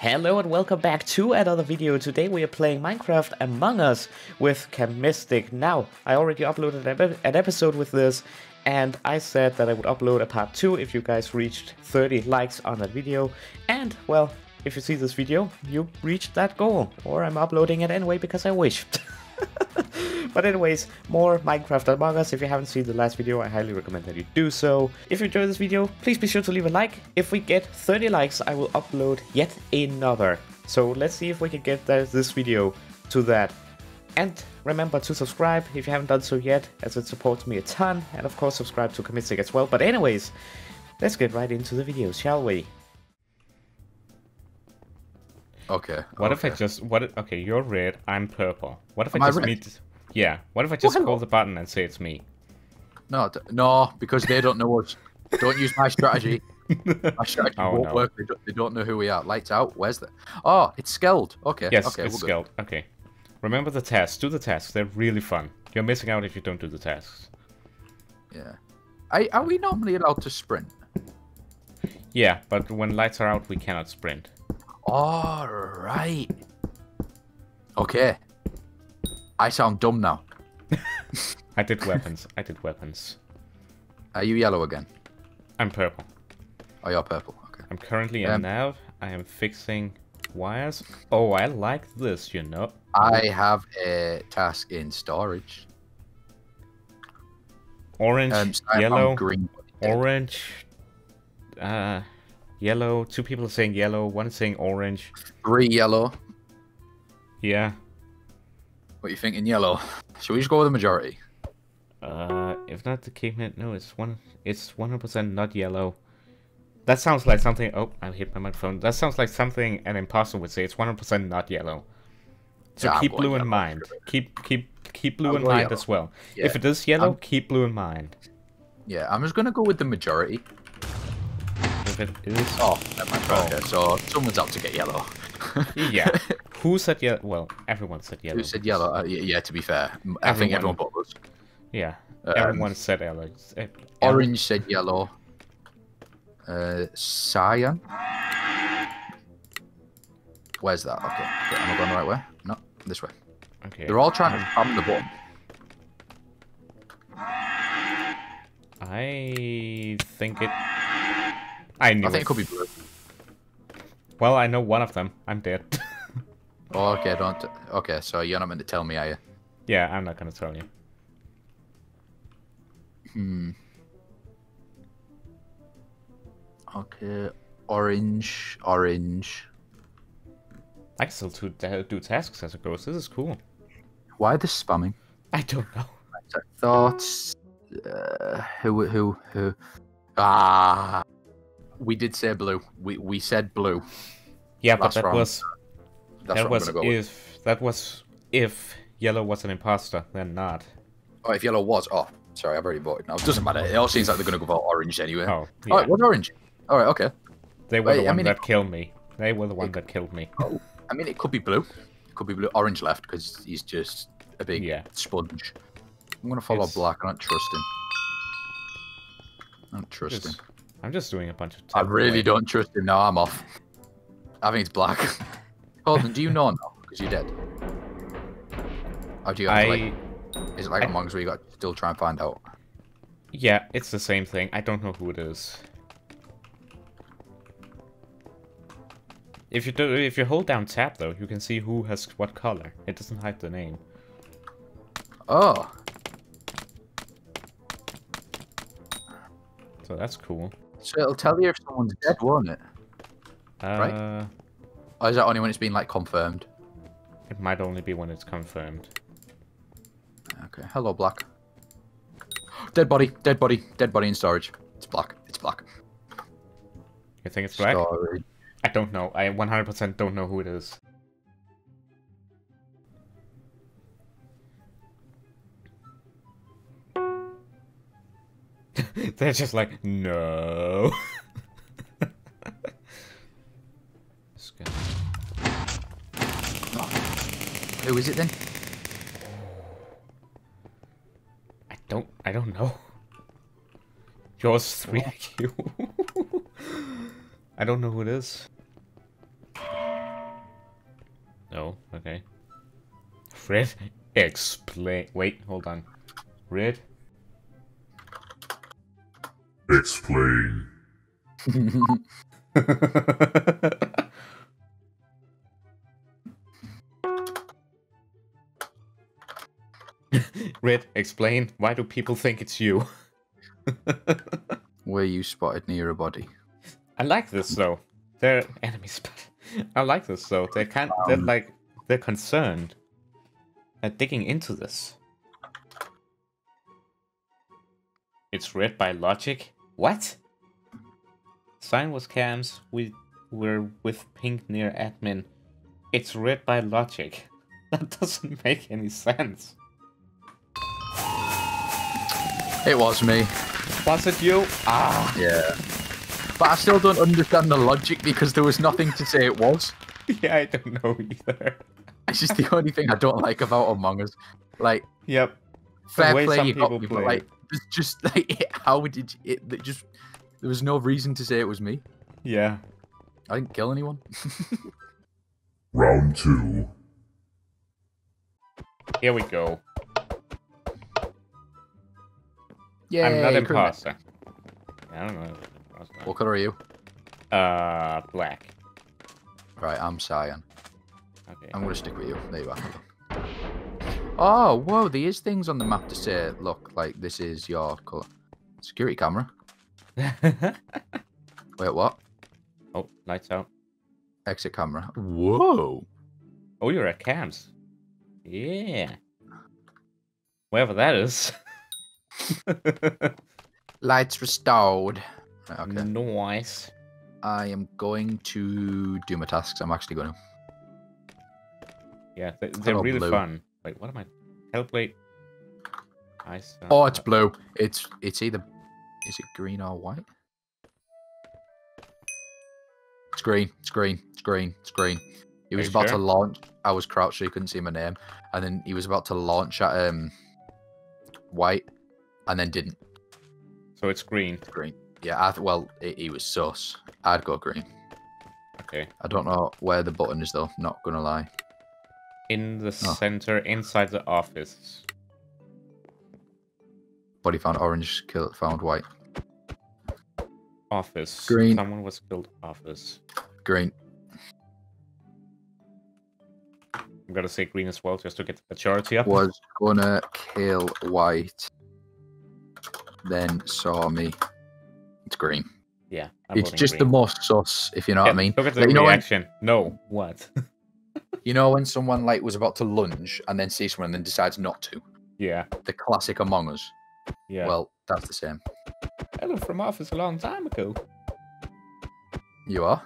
Hello and welcome back to another video. Today we are playing Minecraft Among Us with Camystic. Now, I already uploaded an episode with this and I said that I would upload a part 2 if you guys reached 30 likes on that video. And, well, if you see this video, you reached that goal. Or I'm uploading it anyway because I wish. but anyways, more Minecraft Among Us. If you haven't seen the last video, I highly recommend that you do so. If you enjoyed this video, please be sure to leave a like. If we get 30 likes, I will upload yet another. So let's see if we can get this video to that. And remember to subscribe if you haven't done so yet, as it supports me a ton. And of course, subscribe to Camystic as well. But anyways, let's get right into the video, shall we? Okay. What okay. if I just what? If, okay, you're red. I'm purple. What if Am I I just red? meet? Yeah. What if I just hello. call the button and say it's me? No, d- no, because they don't know us. Don't use my strategy. My strategy Oh, won't no. work. They don't, they don't know who we are. Lights out. Where's the? Oh, it's Skeld. Okay. Yes, okay, it's we're skilled. Okay. Remember the tasks. Do the tasks. They're really fun. You're missing out if you don't do the tasks. Yeah. Are, are we normally allowed to sprint? Yeah, but when lights are out, we cannot sprint. All right. Okay. I sound dumb now. I did weapons. I did weapons. Are you yellow again? I'm purple. Oh, you're purple. Okay. I'm currently in Um, nav. I am fixing wires. Oh, I like this, you know. I have a task in storage. Orange, Um, so yellow, green. orange, uh, yellow. Two people are saying yellow. One is saying orange. Three yellow. Yeah. What you thinking yellow? Should we just go with the majority? Uh, if not the caveman, no, it's one. It's one hundred percent not yellow. That sounds like something. Oh, I hit my microphone. That sounds like something an imposter would say. It's one hundred percent not yellow. So Yeah, keep blue in mind. it. Keep keep keep blue I'll in mind yellow. as well. Yeah. If it is yellow, I'm- keep blue in mind. Yeah, I'm just gonna go with the majority. If it is, Oh, never mind. Oh. Okay, so someone's out to get yellow. yeah. Who said yellow? Well, everyone said yellow. Who said yellow? Uh, yeah, to be fair, I think Everyone. but us. Yeah. Um, everyone said yellow. Orange said yellow. Uh, cyan. Where's that? Okay, okay, am I going the right way? No, this way. Okay. They're all trying to spam the button. I think it. I knew I think it could be blue. Well, I know one of them. I'm dead. Oh, okay, don't. Okay, so you're not meant to tell me, are you? yeah, I'm not gonna tell you. Hmm. Okay, orange, orange. I can still do, do tasks as it goes. This is cool. Why the spamming? I don't know. Thoughts. Uh, who? Who? Who? Ah. We did say blue. We we said blue. Yeah, but Last that round. was That's that what was I'm gonna go with. if that was if yellow was an imposter, then not. Oh, if yellow was. Oh, sorry, I've already voted now. It doesn't matter. It all seems like they're gonna go for orange anyway. Oh, All yeah. right, what's orange? All right, okay. they were the wait, I mean, that it- killed me. They were the one it- that killed me. Oh, I mean, it could be blue. It could be blue. Orange left because he's just a big Yeah. sponge. I'm gonna follow It's- black. I don't trust him. I don't trust Just- him. I'm just doing a bunch of. I really away. don't trust him. No, I'm off. I think it's black. Holden, do you know now? Because you're dead. Or do you have I like, is it like I- Among Us where you got to still try and find out? yeah, it's the same thing. I don't know who it is. If you do, if you hold down tab though, you can see who has what color. It doesn't hide the name. Oh, So that's cool. so it'll tell you if someone's dead, won't it? Uh, Right. Or is that only when it's been like confirmed? It might only be when it's confirmed. Okay. Hello, black. Dead body, dead body, dead body in storage. It's black. It's black. You think it's black? Storage. I don't know. I 100% don't know who it is. They're just like, no. Who is it then? I don't. I don't know. Yours three IQ. I don't know who it is. Oh, okay. Fred, explain. Wait, hold on. Red, Explain. Red, explain. Why do people think it's you? Where you spotted near a body. I like this though. They're enemies. I like this though. They can't. They're Um, like they're concerned. They're digging into this. It's red by logic. What? Sign was cams. We were with pink near admin. It's red by logic. That doesn't make any sense. It was me. Was it you? Ah. Yeah. But I still don't understand the logic because there was nothing to say it was. Yeah, I don't know either. It's just the only thing I don't like about Among Us. Like, Yep. fair play, some you got people me, but play like, it's just like, how did you, it, it just, there was no reason to say it was me. Yeah. I didn't kill anyone. Round two. Here we go. Yeah, I'm not imposter. I don't know. What color are you? Uh, black. Right, I'm Cyan. Okay. I'm gonna stick with you. There you are. Oh, whoa, there is things on the map to say, look, like, this is your color. Security camera. Wait, what? oh, lights out. Exit camera. Whoa. Oh, you're at cams. Yeah. Wherever that is. Lights restored. Right, okay. Nice. I am going to do my tasks. I'm actually going to. Yeah, they, they're really blue. fun. Wait, what am I? Hellblade. Ice. Oh, it's blue. It's it's either is it green or white? It's green. It's green. It's green. It's green. He was about sure? to launch. I was crouched so you couldn't see my name, and then he was about to launch at um white, and then didn't. So it's green. Green. Yeah. I th- well, he he was sus. I'd go green. Okay. I don't know where the button is though. Not gonna lie. In the Oh. center, inside the office. Body found orange. Kill found white. Office. Green. Someone was killed. Office. Green. I'm gonna say green as well, just to get the majority up. was gonna kill white, then saw me. It's green. Yeah. I'm it's just the green. most sus, if you know Yeah, what I mean. Look at the Like, you know when- reaction. No. What? You know when someone like was about to lunge and then sees someone and then decides not to. yeah. The classic Among Us. Yeah. Well, that's the same. Hello from office a long time ago. You are.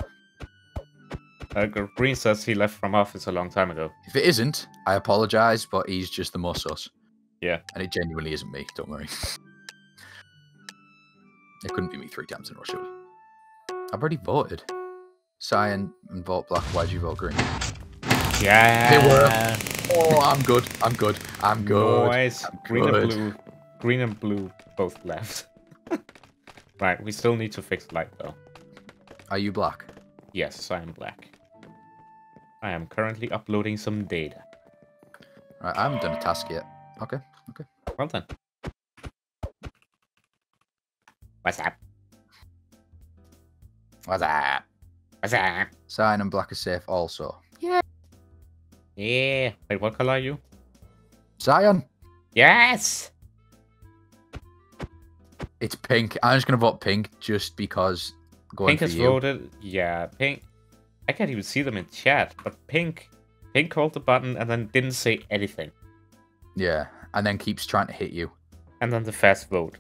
Uh, Green says he left from office a long time ago. If it isn't, I apologise, but he's just the most sus. Yeah. And it genuinely isn't me. Don't worry. it couldn't be me three times in a row, surely. I've already voted. Cyan and vote black. Why'd you vote green? Yeah. They were. Oh, I'm good. I'm good. I'm good. Nice. I'm Green and good. blue. Green and blue both left. right. We still need to fix light though. Are you black? Yes, I am black. I am currently uploading some data. Right, I haven't done a task yet. Okay, okay. Well done. What's up? What's that? What's up? Cyan and black is safe also. Yeah. Yeah. Wait, what color are you? Cyan! Yes. It's pink. I'm just gonna vote pink just because going Pink for has you. voted. Yeah, Pink. I can't even see them in chat, but Pink, Pink called the button and then didn't say anything, Yeah. And then keeps trying to hit you. and then the fast vote.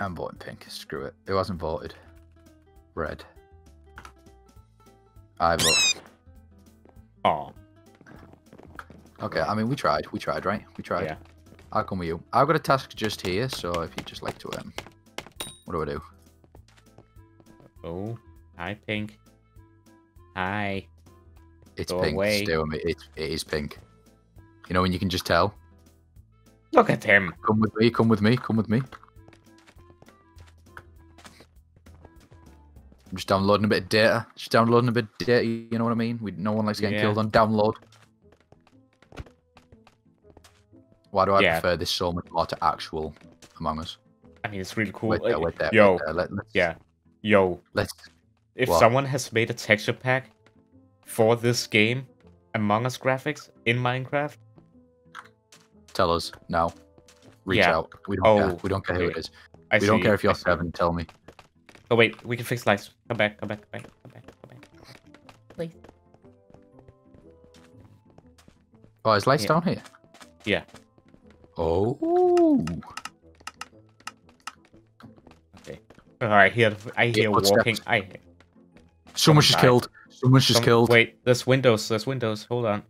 I'm voting pink. Screw it. It wasn't voted. Red. I vote. Oh, Okay, I mean we tried. We tried, right? We tried. yeah. I'll come with you. I've got a task just here, so if you'd just like to um what do I do? Oh, hi, Pink. Hi. It's Go pink. away. Stay with me. It, it is pink. You know when you can just tell? Look at him. Come with me, come with me, come with me. Just downloading a bit of data. Just downloading a bit of data. You know what I mean? We no one likes getting Yeah. killed on download. Why do I Yeah. prefer this so much more to actual Among Us? I mean, it's really cool. Wait there, wait there. Yo, wait there. Let, yeah, yo. Let's. If What? someone has made a texture pack for this game, Among Us graphics in Minecraft, Tell us now. Reach Yeah. out. We don't Oh, care. We don't care who it is. I we don't care if you're seven. Tell me. Oh wait, we can fix lights. Come back, come back, come back, come back, come back. Please. Oh, is lights Yeah. down here? Yeah. Oh. Okay. All right, here I hear footsteps. walking. I hear. Someone's just killed. Someone's just some- killed. Wait, there's windows. There's windows. Hold on.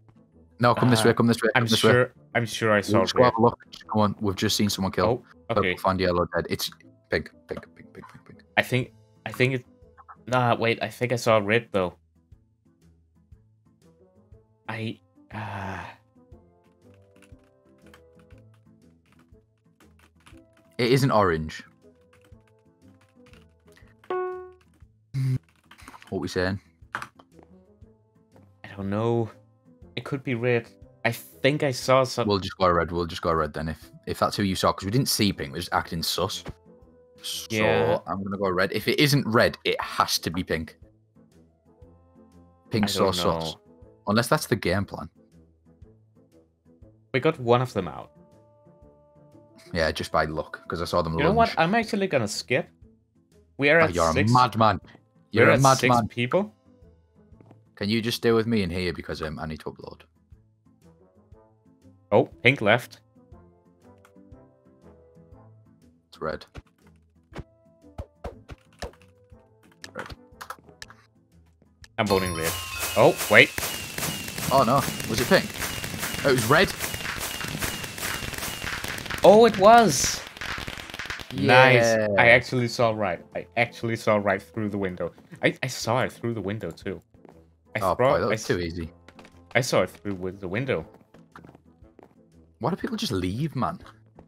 No, come this way. Uh, Come this way. I'm come this way. sure. I'm sure I saw We'll just go have a look. Just Go on. We've just seen someone killed. Oh, Purple, okay. find yellow, dead. It's pink, pink, I think. I think it. Nah, wait. I think I saw red though. I. Uh, It isn't orange. What we saying? I don't know. It could be red. I think I saw some. We'll just go red. We'll just go red then. If if that's who you saw, because we didn't see pink, we're just acting sus. So Yeah. I'm gonna go red. If it isn't red, it has to be pink. Pink sauce so don't sus. know. Unless that's the game plan. We got one of them out. Yeah, just by luck, because I saw them You know what? I'm actually gonna skip. We are Oh, at you're six. a madman. You're we're a madman. people. Can you just stay with me in here because um, I need to upload? Oh, pink left. It's red. I'm voting red. Oh, wait. Oh no, was it pink? Oh, it was red. Oh, it was. Nice. I actually saw right. I actually saw right through the window. I, I saw it through the window too. I Oh thought- boy, that I was s- too easy. I saw it through with the window. Why do people just leave, man?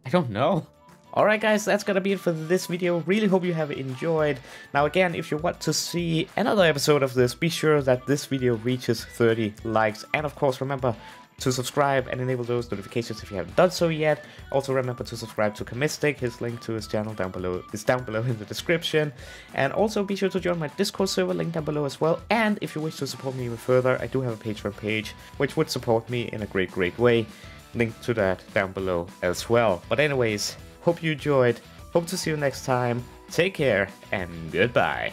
I don't know. Alright guys, that's gonna be it for this video. Really hope you have enjoyed. Now again, if you want to see another episode of this, be sure that this video reaches 30 likes. And of course, remember to subscribe and enable those notifications if you haven't done so yet. Also remember to subscribe to Camystic. His link to his channel down below is down below in the description. And also be sure to join my Discord server link down below as well. And if you wish to support me even further, I do have a Patreon page which would support me in a great, great way. Link to that down below as well. But anyways, hope you enjoyed. Hope to see you next time. Take care and goodbye.